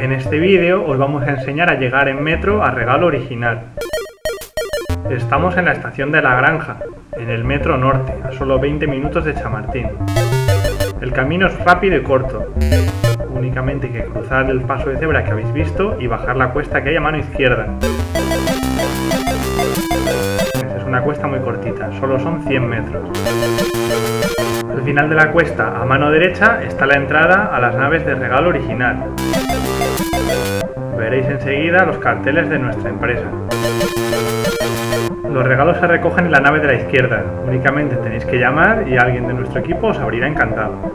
En este vídeo os vamos a enseñar a llegar en metro a Regalo Original. Estamos en la estación de La Granja, en el metro norte, a solo 20 minutos de Chamartín. El camino es rápido y corto. Únicamente hay que cruzar el paso de cebra que habéis visto y bajar la cuesta que hay a mano izquierda. Una cuesta muy cortita, solo son 100 metros. Al final de la cuesta, a mano derecha, está la entrada a las naves de regalo original. Veréis enseguida los carteles de nuestra empresa. Los regalos se recogen en la nave de la izquierda. Únicamente tenéis que llamar y alguien de nuestro equipo os abrirá encantado.